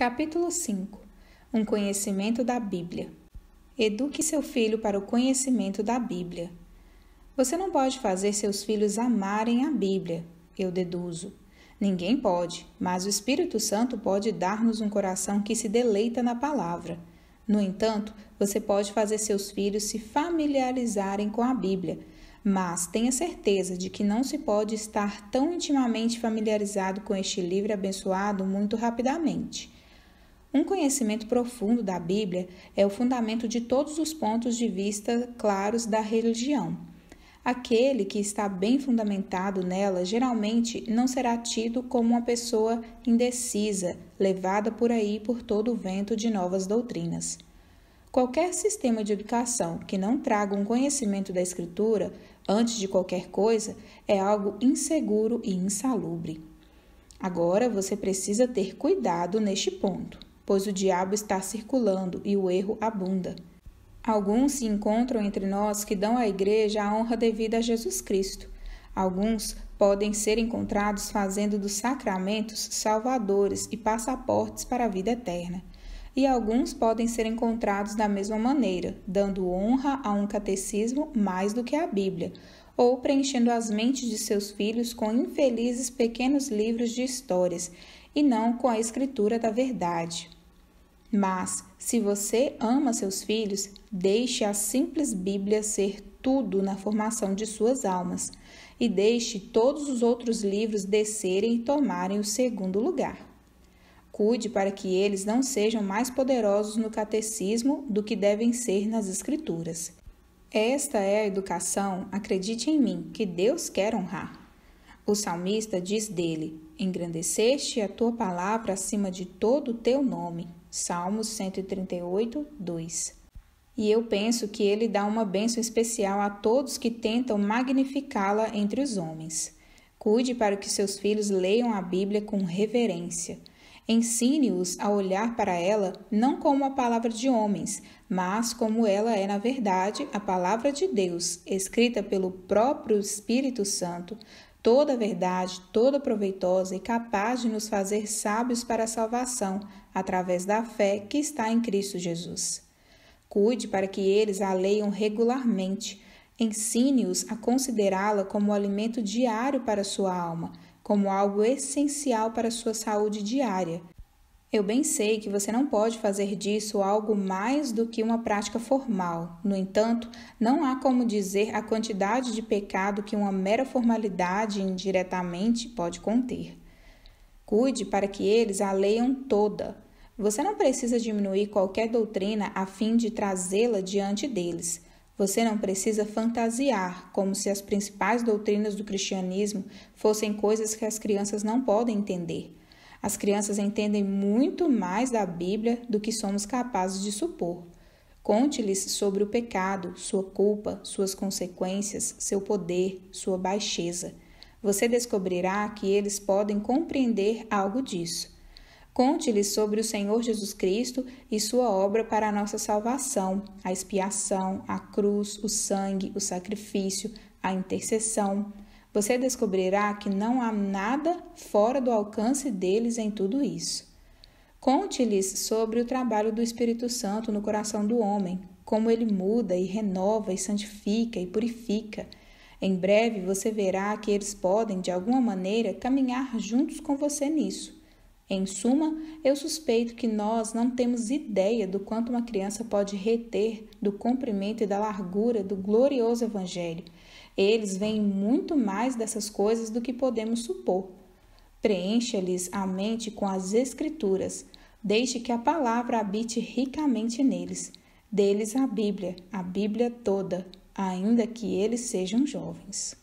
Capítulo 5 Um conhecimento da Bíblia. Eduque seu filho para o conhecimento da Bíblia. Você não pode fazer seus filhos amarem a Bíblia, eu deduzo. Ninguém pode, mas o Espírito Santo pode dar-nos um coração que se deleita na palavra. No entanto, você pode fazer seus filhos se familiarizarem com a Bíblia, mas tenha certeza de que não se pode estar tão intimamente familiarizado com este livro abençoado muito rapidamente. Um conhecimento profundo da Bíblia é o fundamento de todos os pontos de vista claros da religião. Aquele que está bem fundamentado nela geralmente não será tido como uma pessoa indecisa, levada por aí por todo o vento de novas doutrinas. Qualquer sistema de educação que não traga um conhecimento da Escritura, antes de qualquer coisa, é algo inseguro e insalubre. Agora você precisa ter cuidado neste ponto pois o diabo está circulando e o erro abunda. Alguns se encontram entre nós que dão à igreja a honra devida a Jesus Cristo. Alguns podem ser encontrados fazendo dos sacramentos salvadores e passaportes para a vida eterna. E alguns podem ser encontrados da mesma maneira, dando honra a um catecismo mais do que a Bíblia, ou preenchendo as mentes de seus filhos com infelizes pequenos livros de histórias, e não com a escritura da verdade. Mas, se você ama seus filhos, deixe a simples Bíblia ser tudo na formação de suas almas e deixe todos os outros livros descerem e tomarem o segundo lugar. Cuide para que eles não sejam mais poderosos no catecismo do que devem ser nas Escrituras. Esta é a educação, acredite em mim, que Deus quer honrar. O salmista diz dele: Engrandeceste a tua palavra acima de todo o teu nome. Salmos 138, 2. E eu penso que ele dá uma bênção especial a todos que tentam magnificá-la entre os homens. Cuide para que seus filhos leiam a Bíblia com reverência. Ensine-os a olhar para ela não como a palavra de homens, mas como ela é, na verdade, a palavra de Deus, escrita pelo próprio Espírito Santo, toda verdade, toda proveitosa e capaz de nos fazer sábios para a salvação, através da fé que está em Cristo Jesus. Cuide para que eles a leiam regularmente. Ensine-os a considerá-la como alimento diário para sua alma, como algo essencial para sua saúde diária. Eu bem sei que você não pode fazer disso algo mais do que uma prática formal. No entanto, não há como dizer a quantidade de pecado que uma mera formalidade indiretamente pode conter. Cuide para que eles a leiam toda. Você não precisa diminuir qualquer doutrina a fim de trazê-la diante deles. Você não precisa fantasiar como se as principais doutrinas do cristianismo fossem coisas que as crianças não podem entender. As crianças entendem muito mais da Bíblia do que somos capazes de supor. Conte-lhes sobre o pecado, sua culpa, suas consequências, seu poder, sua baixeza. Você descobrirá que eles podem compreender algo disso. Conte-lhes sobre o Senhor Jesus Cristo e sua obra para a nossa salvação, a expiação, a cruz, o sangue, o sacrifício, a intercessão você descobrirá que não há nada fora do alcance deles em tudo isso. Conte-lhes sobre o trabalho do Espírito Santo no coração do homem, como ele muda e renova e santifica e purifica. Em breve você verá que eles podem, de alguma maneira, caminhar juntos com você nisso. Em suma, eu suspeito que nós não temos ideia do quanto uma criança pode reter do comprimento e da largura do glorioso Evangelho eles veem muito mais dessas coisas do que podemos supor. Preencha-lhes a mente com as Escrituras. Deixe que a palavra habite ricamente neles. Deles a Bíblia, a Bíblia toda, ainda que eles sejam jovens.